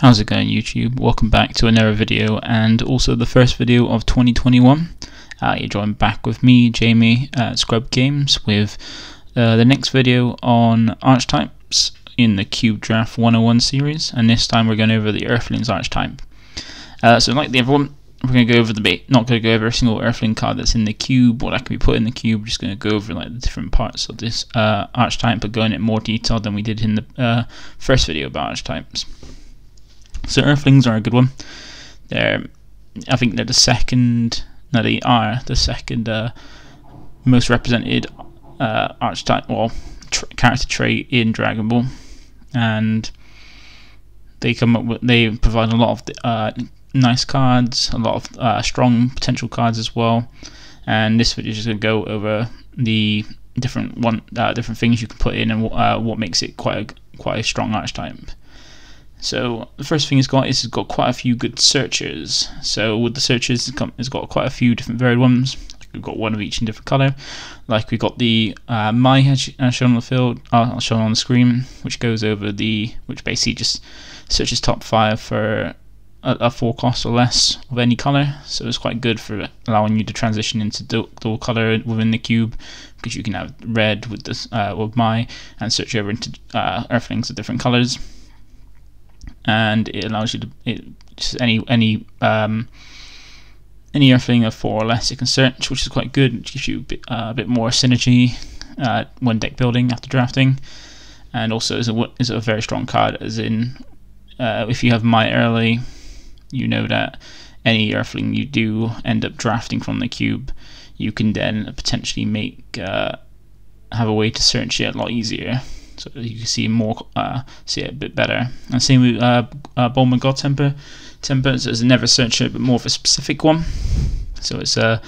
How's it going YouTube? Welcome back to another video and also the first video of 2021. Uh, you're joined back with me, Jamie, at Scrub Games with uh, the next video on archetypes in the Cube Draft 101 series and this time we're going over the Earthlings archetype. Uh, so like the other one, we're going to go over the not going to go over every single Earthling card that's in the cube, what that can be put in the cube, we're just going to go over like the different parts of this uh, archetype but go into more detail than we did in the uh, first video about archetypes. So Earthlings are a good one. They're, I think they're the second. No, they are the second uh, most represented uh, archetype, well, character trait in Dragon Ball, and they come up with. They provide a lot of uh, nice cards, a lot of uh, strong potential cards as well. And this video is going to go over the different one, uh, different things you can put in and uh, what makes it quite a quite a strong archetype. So the first thing it's got is it's got quite a few good searchers. So with the searchers, it's got quite a few different varied ones. We've got one of each in different color. Like we've got the uh, Mai shown on the field, uh, shown on the screen, which goes over the, which basically just searches top five for a, a four cost or less of any color. So it's quite good for allowing you to transition into dual color within the cube because you can have red with this uh, with Mai and search over into uh, earthlings of different colors and it allows you to it, just any any um, any earthling of four or less you can search, which is quite good. It gives you a bit, uh, a bit more synergy uh, when deck building after drafting, and also is a is a very strong card. As in, uh, if you have Mai early, you know that any earthling you do end up drafting from the cube, you can then potentially make uh, have a way to search it a lot easier so you can see more, uh, see it a bit better. And same with uh, uh, Bulma God Temper. Temper so it's never searcher, but more of a specific one. So it's a uh,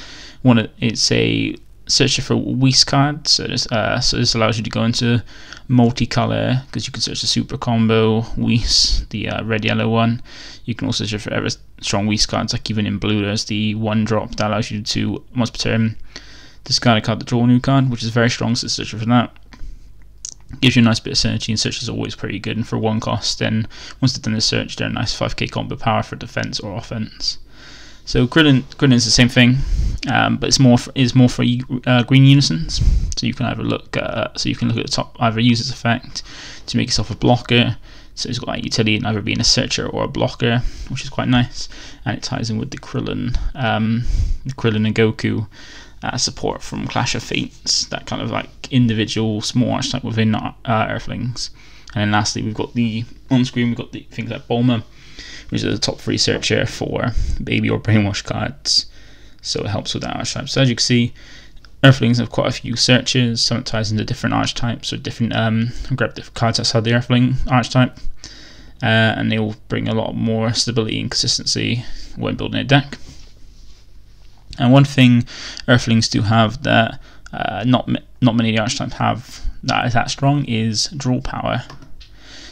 one. It's a searcher for Whis cards. So this, uh, so this allows you to go into multicolor because you can search the super combo Whis, the uh, red yellow one. You can also search for ever strong Whis cards, like even in blue, there's the one drop that allows you to once per turn discard a card to draw a new card, which is very strong. So search for that gives you a nice bit of synergy and search is always pretty good. And for one cost then once they've done the search they're a nice 5k combo power for defense or offense. So Krillin is the same thing um, but it's more for, is more for uh, green unisons. So you can either look uh, so you can look at the top either use its effect to make yourself a blocker. So it's got like utility in either being a searcher or a blocker which is quite nice. And it ties in with the Krillin um, the Krillin and Goku uh, support from Clash of Fates, that kind of like individual small archetype within uh, Earthlings. And then lastly, we've got the on screen, we've got the things like Bulma, which is the top free searcher for baby or brainwash cards. So it helps with that archetype. So as you can see, Earthlings have quite a few searches, some ties into different archetypes or different um, grab different cards outside the Earthling archetype. Uh, and they will bring a lot more stability and consistency when building a deck. And one thing Earthlings do have that uh, not not many of the archetypes have that is that strong is draw power.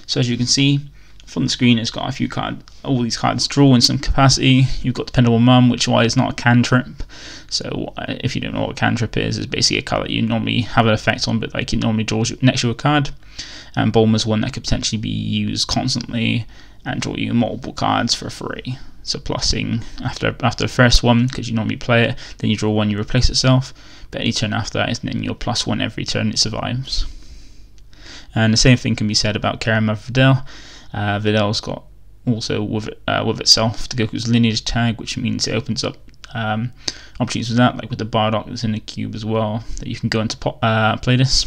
So as you can see from the screen, it's got a few cards. All these cards draw in some capacity. You've got Dependable Mum, which why is not a cantrip. So uh, if you don't know what a cantrip is, it's basically a card that you normally have an effect on, but like it normally draws next to a card. And Bulma's one that could potentially be used constantly and draw you multiple cards for free. So plussing after after the first one because you normally play it, then you draw one, you replace itself. But any turn after that is then you'll plus one every turn it survives. And the same thing can be said about Kerama Videl. Uh, Videl's got also with it, uh, with itself the Goku's lineage tag, which means it opens up um, opportunities with that, like with the Bardock that's in the cube as well, that you can go into uh, play this.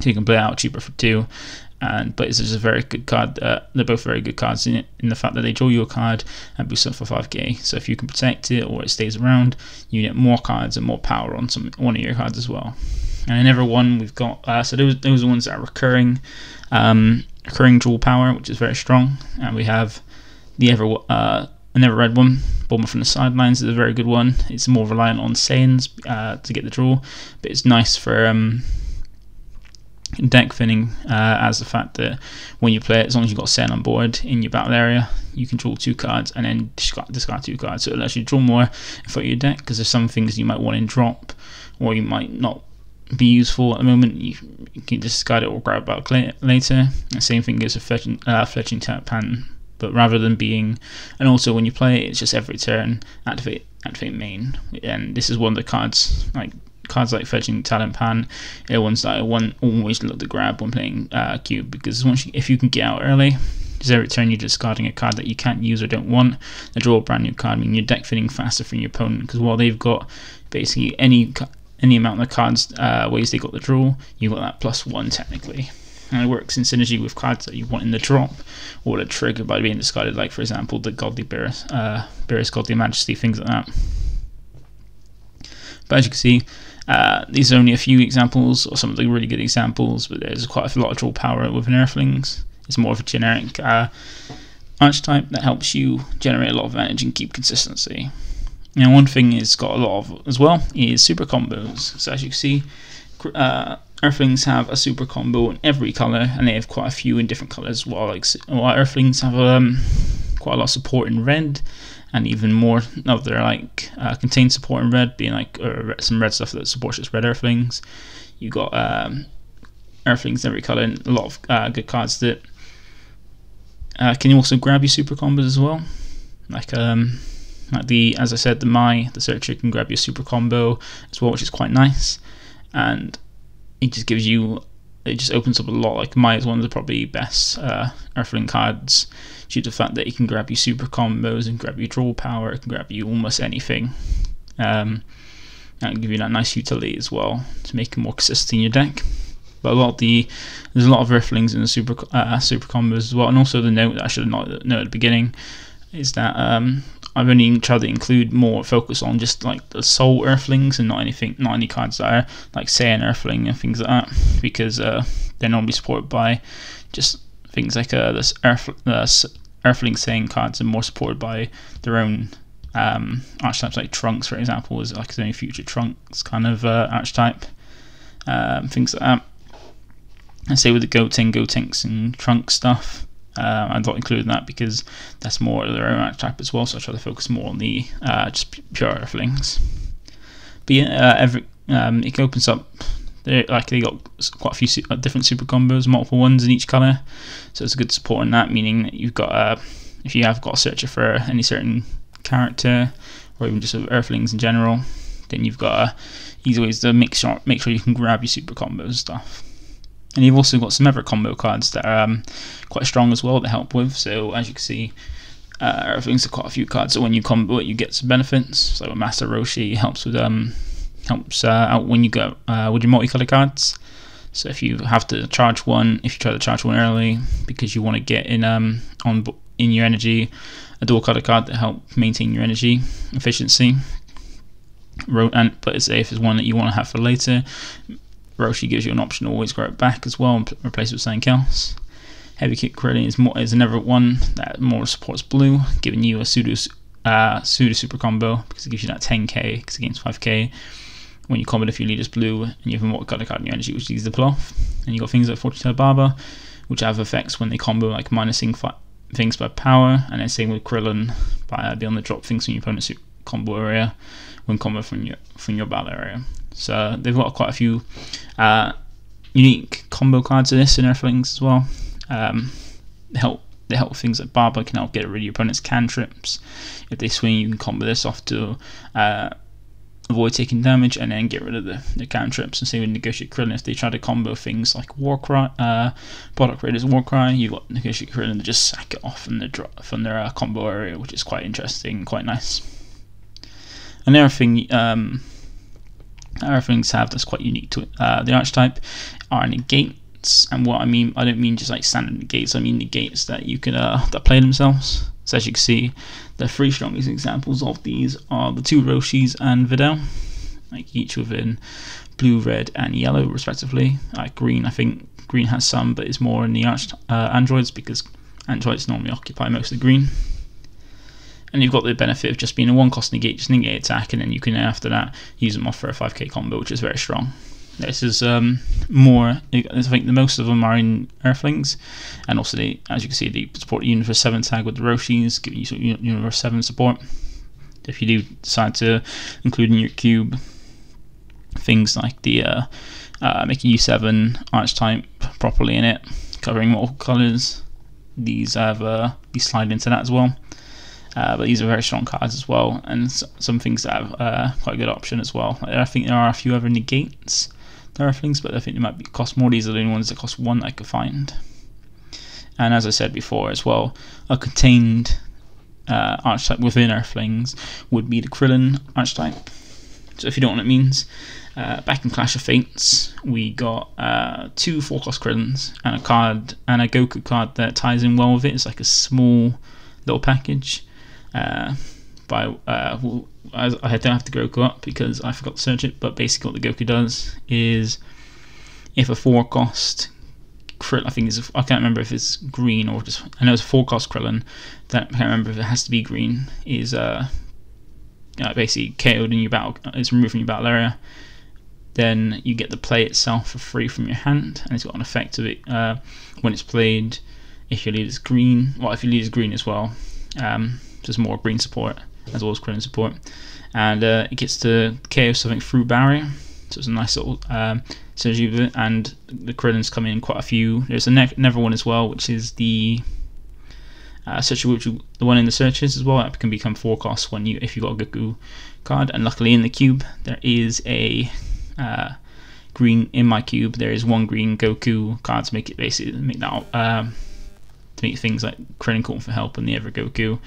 So you can play out cheaper for two, and but it's just a very good card. Uh, they're both very good cards in in the fact that they draw you a card and boost it for 5k. So if you can protect it or it stays around, you get more cards and more power on some one of your cards as well. And in every one we've got uh, so those those are ones that are recurring, um, recurring draw power, which is very strong. And we have the ever uh, never read one. Bulma from the sidelines is a very good one. It's more reliant on Saiyans uh, to get the draw, but it's nice for um, deck thinning uh, as the fact that when you play it, as long as you've got Sen on board in your battle area, you can draw two cards and then discard, discard two cards. So it lets you draw more for your deck because there's some things you might want in drop or you might not be useful at the moment. You, you can discard it or grab it back later. The same thing goes for Fledgling, uh, Fledgling tap pan but rather than being, and also when you play it, it's just every turn activate activate main, and this is one of the cards like cards like Fledgling Talent Pan, are ones that I want always look to grab when playing uh, Cube because once you, if you can get out early, because every turn you're discarding a card that you can't use or don't want, they draw a brand new card, meaning your deck fitting faster from your opponent. Because while they've got basically any any amount of cards uh, ways they got the draw, you got that plus one technically. And it works in synergy with cards that you want in the drop or the trigger by being discarded, like for example the Godly Beerus, uh, Beerus Godly Majesty, things like that. But as you can see, uh, these are only a few examples, or some of the really good examples, but there's quite a lot of draw power within Earthlings. It's more of a generic uh, archetype that helps you generate a lot of advantage and keep consistency. Now, one thing it's got a lot of as well is super combos. So as you can see, uh, Earthlings have a super combo in every color, and they have quite a few in different colors. While like while Earthlings have um, quite a lot of support in red, and even more of their like uh, contained support in red, being like uh, some red stuff that supports just red Earthlings. You got um, Earthlings in every color, and a lot of uh, good cards that uh, can you also grab your super combos as well. Like um, like the as I said, the Mai the searcher can grab your super combo as well, which is quite nice, and it just gives you it just opens up a lot. Like Mai is one of the probably best uh, Earthling cards due to the fact that it can grab you super combos and grab you draw power. It can grab you almost anything. Um, and give you that nice utility as well to make it more consistent in your deck. But a lot of the there's a lot of Earthlings in the super uh, super combos as well, and also the note that I should have known at the beginning is that um, I've only tried to include more focus on just like the soul Earthlings and not anything, not any cards that are like Saiyan Earthling and things like that, because uh, they're normally supported by just things like uh, this Earth, uh, Earthling Saiyan cards are more supported by their own um, archetypes, like Trunks, for example, is like his future Trunks kind of uh, archetype, um, things like that. And say with the Goten, Gotenks, and Trunks stuff. Uh, I'm not including that because that's more of their own archetype as well. So I try to focus more on the uh, just pure Earthlings. But yeah, uh, every um, it opens up. They like they got quite a few uh, different super combos, multiple ones in each color, so it's a good support in that. Meaning that you've got uh, if you have got a searcher for any certain character, or even just Earthlings in general, then you've got uh, easy ways to make sure make sure you can grab your super combos and stuff. And you've also got some other combo cards that are um, quite strong as well to help with. So as you can see, uh, are quite a few cards. So when you combo it, you get some benefits. So Master Roshi helps with um helps uh, out when you go uh, with your multicolor cards. So if you have to charge one, if you try to charge one early because you want to get in um on in your energy, a dual color card that help maintain your energy efficiency. And but it's if it's one that you want to have for later, Roshi gives you an option to always grow it back as well and replace it with something else. Heavy Kick Krillin is more is another one that more supports blue, giving you a pseudo uh, pseudo super combo because it gives you that 10k because against 5k when you combo if your leader's blue and you have a got a card in your energy which is the pull off. And you got things like Fortune Barber, which have effects when they combo like minusing things by power, and then same with Krillin by uh, being able to drop things from your opponent's combo area when combo from your from your battle area. So they've got quite a few uh, unique combo cards in this in Earthlings as well. Um, they help they help things like Barber can help get rid of your opponent's cantrips. If they swing, you can combo this off to uh, avoid taking damage and then get rid of the, the cantrips. And same with Negotiate Krillin. If they try to combo things like Warcry, uh, Product Raiders Warcry, you've got Negotiate Krillin to just sack it off from, the drop, from their uh, combo area, which is quite interesting, quite nice. Another thing um, Earthlings have that's quite unique to it. Uh, the archetype are negates, and what I mean, I don't mean just like standard negates. I mean negates that you can uh, that play themselves. So as you can see, the three strongest examples of these are the two Roshis and Videl, like each within blue, red, and yellow respectively. Like green, I think green has some, but it's more in the uh, androids because androids normally occupy most of the green and you've got the benefit of just being a one cost negate, just negate attack, and then you can after that use them off for a 5k combo, which is very strong. This is um, more. I think the most of them are in Earthlings, and also they, as you can see, they support Universe Seven tag with the Roshis, giving you Universe Seven support. If you do decide to include in your cube things like the uh, uh, making U7 archetype properly in it, covering multiple colors, these have uh, these slide into that as well. Uh, but these are very strong cards as well, and some things that have uh, quite a good option as well. I think there are a few other negates things, but I think they might be, cost more. These are the only ones that cost one I could find. And as I said before as well, a contained uh, archetype within Earthlings would be the Krillin archetype. So if you don't know what it means, uh, back in Clash of Fates, we got uh, two four cost Krillins and a card and a Goku card that ties in well with it. It's like a small little package. Uh, by uh, well, I, don't have to Goku up because I forgot to search it. But basically, what the Goku does is if a four cost Krillin, I think it's I can't remember if it's green or just I know it's a four cost Krillin. That I can't remember if it has to be green. Is uh, uh basically KO'd in your battle. It's removed from your battle area. Then you get the play itself for free from your hand, and it's got an effect of it uh, when it's played. If your lead is green, well, if your lead is green as well, um, just more green support as well as Krillin support. And uh, it gets to KO something through barrier, so it's a nice little um, synergy with it. And the Krillins come in quite a few. There's a ne- Never one as well, which is the uh, which the one in the searches as well. That can become four costs when you if you got a Goku card. And luckily in the cube there is a uh, green in my cube. There is one green Goku card to make it basically make that um, to make things like Krillin call for help and the Ever Goku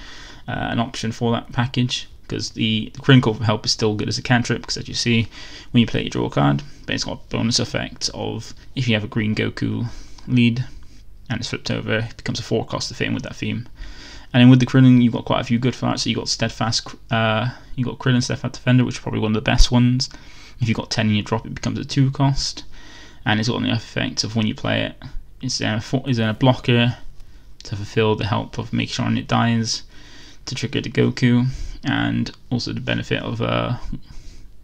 uh, an option for that package because the, the for Help is still good as a cantrip because as you see when you play you draw card but it's got a bonus effect of if you have a green Goku lead and it's flipped over it becomes a 4 cost to fit in with that theme. And then with the Krillin you've got quite a few good fights. So you got Steadfast uh, you got Krillin Steadfast Defender which is probably one of the best ones. If you've got 10 in your drop it becomes a 2 cost. And it's got the effect of when you play it it's then a, a blocker to fulfill the help of making sure it dies to trigger the Goku, and also the benefit of uh,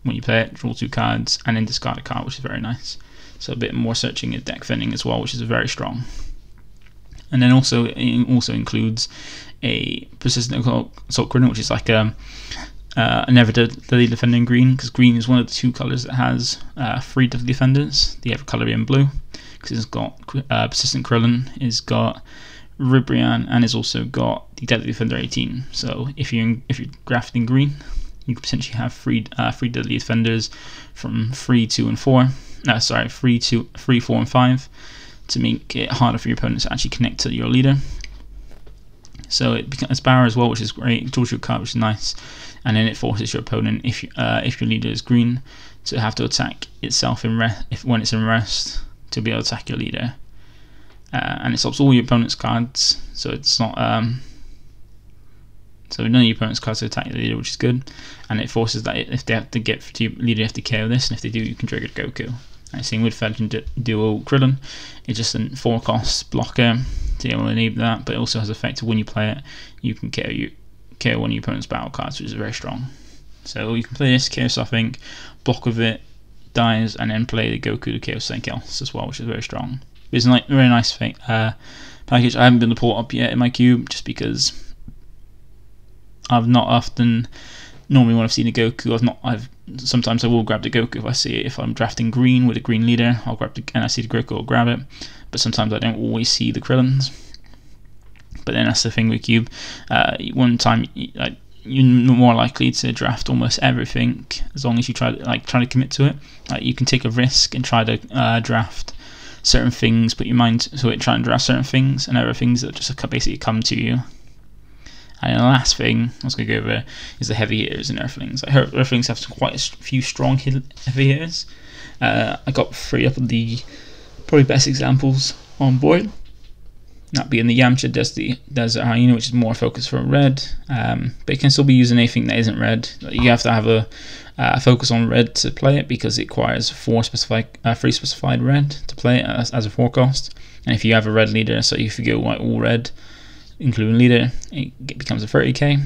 when you play it, draw two cards and then discard a card, which is very nice. So a bit more searching and deck fending as well, which is very strong. And then also it also includes a persistent assault which is like a, um, uh, a never deadly defender in green, because green is one of the two colors that has uh, three deadly defenders. The other color in blue, because it's got uh, persistent Krillin, it's got Ribrianne, and it's also got the Deadly Defender 18. So if you're if you're grafting green, you could potentially have three uh, three Deadly Defenders from three, two, and four. No, sorry, three, two, three, four, and five to make it harder for your opponents to actually connect to your leader. So it becomes Barra as well, which is great. Your card, which is nice, and then it forces your opponent, if you, uh, if your leader is green, to have to attack itself in rest. If when it's in rest, to be able to attack your leader uh, and it stops all your opponent's cards, so it's not um, so none of your opponent's cards attack your leader, which is good, and it forces that if they have to get to your leader, you have to KO this, and if they do, you can trigger Goku. And same with Fedgen Duo Krillin, it's just a four cost blocker be able to enable that, but it also has effect when you play it, you can KO you KO one of your opponent's battle cards, which is very strong. So you can play this, KO something, block with it, dies, and then play the Goku to KO something else as well, which is very strong. It's a very nice thing, uh, package. I haven't been to port up yet in my cube just because I've not often. Normally, when I've seen a Goku, I've not. I've sometimes I will grab the Goku if I see it. If I'm drafting green with a green leader, I'll grab the and I see the Goku, I'll grab it. But sometimes I don't always see the Krillins. But then that's the thing with cube. Uh, one time, like you're more likely to draft almost everything as long as you try like try to commit to it. Like you can take a risk and try to uh, draft certain things, put your mind to it, try and draft certain things, and other things that just basically come to you. And the last thing I was going to go over is the heavy hitters in Earthlings. I heard Earthlings have quite a few strong heavy hitters. Uh, I got three of the probably best examples on board. That being the Yamcha Desert, Desert Hyena, which is more focused for red, um, but it can still be using anything that isn't red. You have to have a focus on red to play it because it requires four specified, uh, three specified red to play it as, as a forecast. And if you have a red leader, so if you go white all red, including leader, it becomes a 30k.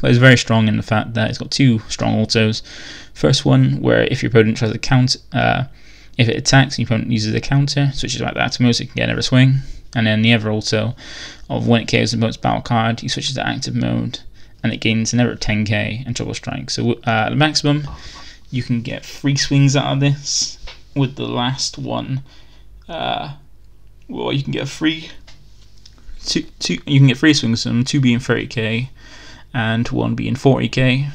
But it's very strong in the fact that it's got two strong autos. First one, where if your opponent tries to count, uh, if it attacks, and your opponent uses a counter, switches back to active mode so it can get another swing. And then the other also of when it KOs an opponent's battle card, he switches to active mode and it gains another 10k and triple strike. So uh, the maximum, you can get three swings out of this. With the last one, uh, well, you can get a free two, two, you can get three swings from two being 30k and one being 40k,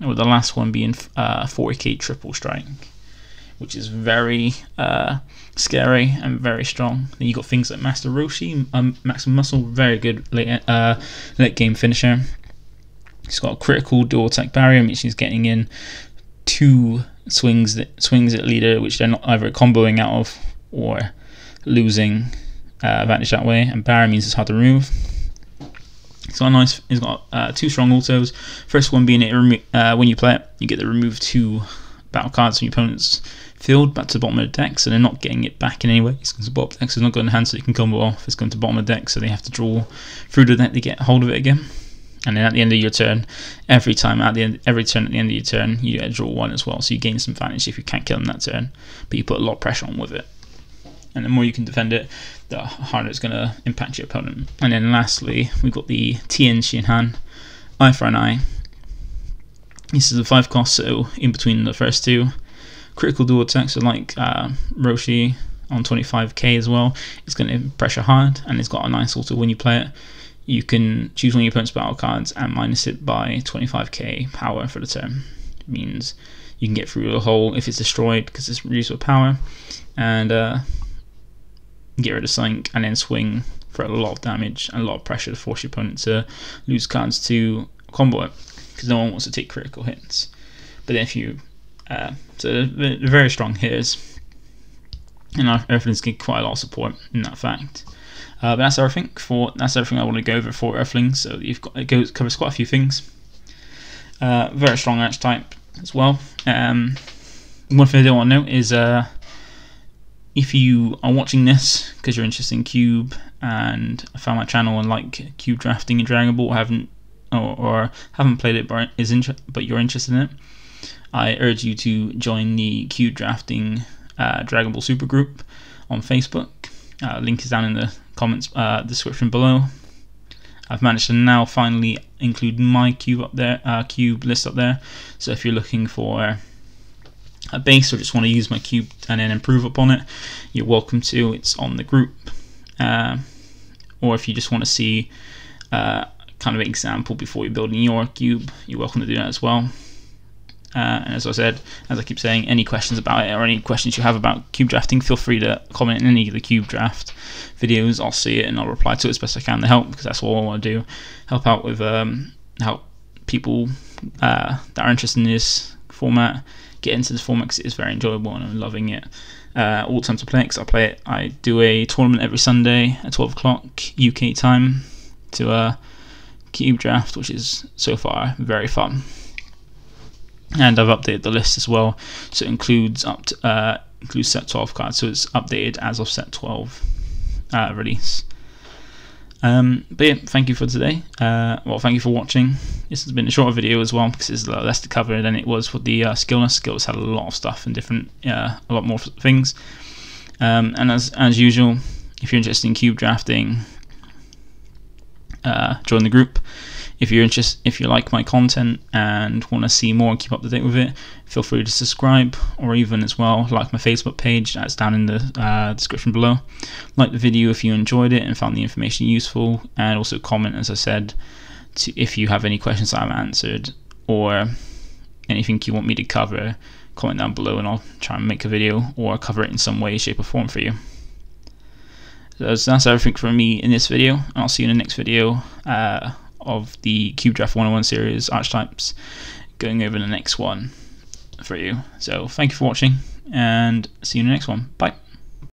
with the last one being uh, 40k triple strike, which is very uh, scary and very strong. Then you got things like Master Roshi, um, Maximum Muscle, very good late, uh, late game finisher. He's got a critical dual attack barrier, which he's getting in two swings that swings at leader, which they're not either comboing out of or losing uh, advantage that way. And barrier means it's hard to remove. He's got nice. He's got uh, two strong autos. First one being it uh, when you play it, you get to remove two battle cards from your opponent's field back to the bottom of the deck, so they're not getting it back in any way. To the bottom deck, it's not going to hand, so you can combo off. It's going to the bottom of the deck, so they have to draw through the deck to get hold of it again. And then at the end of your turn, every time at the end, every turn at the end of your turn, you get to draw one as well. So you gain some advantage if you can't kill them that turn, but you put a lot of pressure on with it. And the more you can defend it, the harder it's going to impact your opponent. And then lastly, we've got the Tien Shinhan, Eye for an Eye. This is a 5 cost, so in between the first two. Critical dual attacks, so like uh, Roshi on 25k as well. It's going to pressure hard, and it's got a nice auto when you play it you can choose one of your opponent's battle cards and minus it by 25k power for the turn. It means you can get through the hole if it's destroyed because it's reduced with power, and uh, get rid of something and then swing for a lot of damage and a lot of pressure to force your opponent to lose cards to combo it because no one wants to take critical hits. But if you, uh, so they're very strong hitters, and Earthlings get quite a lot of support in that fact. Uh, but that's everything for that's everything I want to go over for Earthlings. So you've got it goes covers quite a few things. Uh, very strong archetype as well. Um, one thing I do want to note is uh, if you are watching this because you're interested in Cube and I found my channel and like Cube drafting and Dragon Ball, haven't or, or haven't played it but is inter- but you're interested in it, I urge you to join the Cube drafting uh, Dragon Ball Super group on Facebook. Uh, link is down in the comments uh, description below. I've managed to now finally include my cube up there, uh, cube list up there. So if you're looking for a base or just want to use my cube and then improve upon it, you're welcome to. It's on the group. Uh, or if you just want to see uh, kind of example before you're building your cube, you're welcome to do that as well. Uh, and as I said, as I keep saying, any questions about it or any questions you have about cube drafting, feel free to comment in any of the cube draft videos. I'll see it and I'll reply to it as best I can to help because that's all I want to do. Help out with um, help people uh, that are interested in this format get into this format because it is very enjoyable and I'm loving it. Uh, all the time to play because I play it. I do a tournament every Sunday at 12 o'clock UK time to uh, cube draft, which is so far very fun. And I've updated the list as well so it includes up to, uh, includes set 12 cards so it's updated as of set 12 uh, release. Um, but yeah thank you for today. Uh, well thank you for watching. This has been a shorter video as well because it's less to cover than it was for the uh, skillness. Skills had a lot of stuff and different uh, a lot more things. Um, and as as usual if you're interested in cube drafting uh, join the group if you're interested, if you like my content and want to see more and keep up to date with it, feel free to subscribe or even as well like my Facebook page. That's down in the uh, description below. Like the video if you enjoyed it and found the information useful, and also comment as I said to, if you have any questions I've answered or anything you want me to cover. Comment down below and I'll try and make a video or cover it in some way, shape, or form for you. So that's everything from me in this video. And I'll see you in the next video. Uh, of the Cube Draft 101 series archetypes going over the next one for you. So thank you for watching and see you in the next one. Bye.